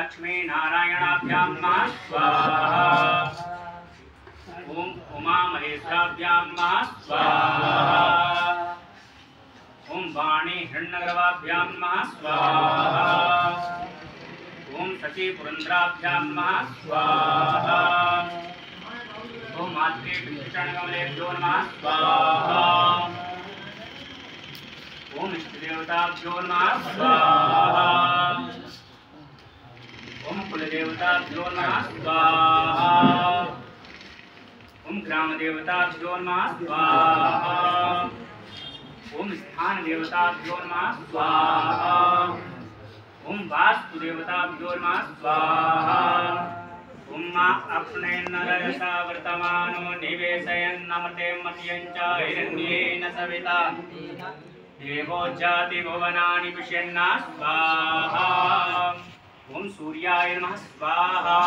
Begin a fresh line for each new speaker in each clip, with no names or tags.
लक्ष्मीनारायणाभ्यां नमः। स्वाहा ॐ उमामहेश्वराभ्यां नमः। स्वाहा ॐ वाणी हिरण्यगर्वाभ्यां नमः। स्वाहा ॐ सचीपुरन्द्राभ्यां नमः। स्वाहा ॐ मातृभीषणकमलेभ्यो नमः। स्वाहा ॐ इष्टदेवताभ्यो नमः। स्वाहा कुलदेवताभ्यो नमः स्वाहा ओम ग्रामदेवताभ्यो नमः स्वाहा ओम स्थान देवताभ्यो नमः स्वाहा ओम वास्तु देवताभ्यो नमः स्वाहा ओम मा अपने नरसा वर्तमानो निवेशयन्नमते मत्यञ्च हिरण्येन सविता। देवो जाति भुवनानि विशन्ना स्वाहा ओम सूर्याय नमः स्वाहा।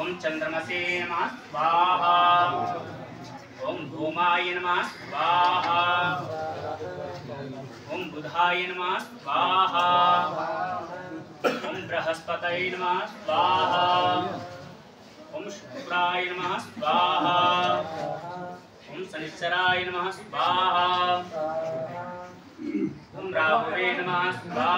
ओम चंद्रमसे नमः स्वाहा। ओम धूमाय नमः स्वाहा। ओम बुधाय नमः स्वाहा। ओम बृहस्पतये नमः स्वाहा। ओम शुक्राय नमः स्वाहा। ओम शनिश्चराय नमः स्वाहा। ओम राहुवे नमः स्वाहा।